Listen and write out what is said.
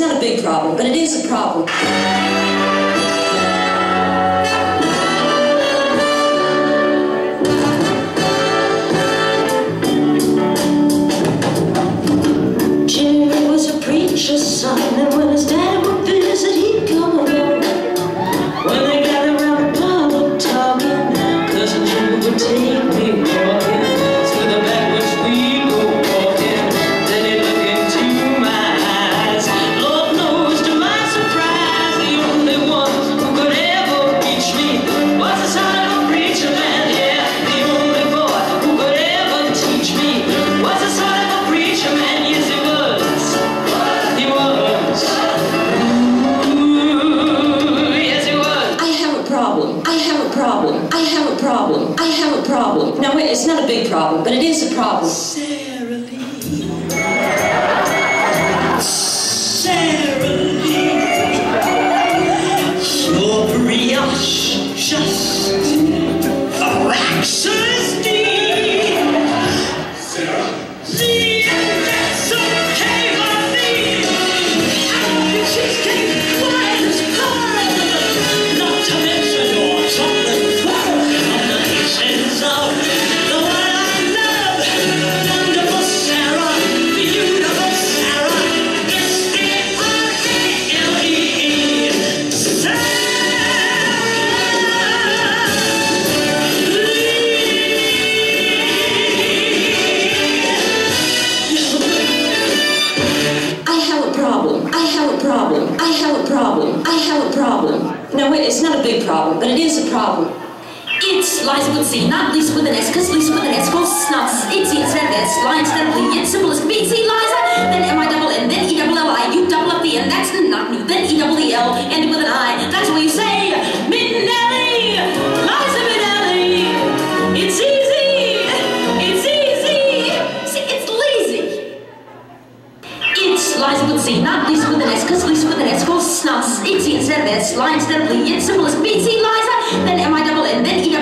not a big problem, but it is a problem. Was a preacher's son, and when his dad would visit, he'd come along. When they the talking, cousin Jim would take me walking I have a problem. Now, it's not a big problem, but it is a problem. Sarah Lee. I have a problem. I have a problem. I have a problem. Now, wait, it's not a big problem, but it is a problem. It's Liza with C, not Lisa with an S, cause Lisa with an S snuts. It's E instead of S, lie instead of Lee. It's simple as B, C, Liza, then M I double Lisa with an S goes snuts. It's E instead of S, lie instead of Lee. It's simple as B, C, Liza, then M I double N, then E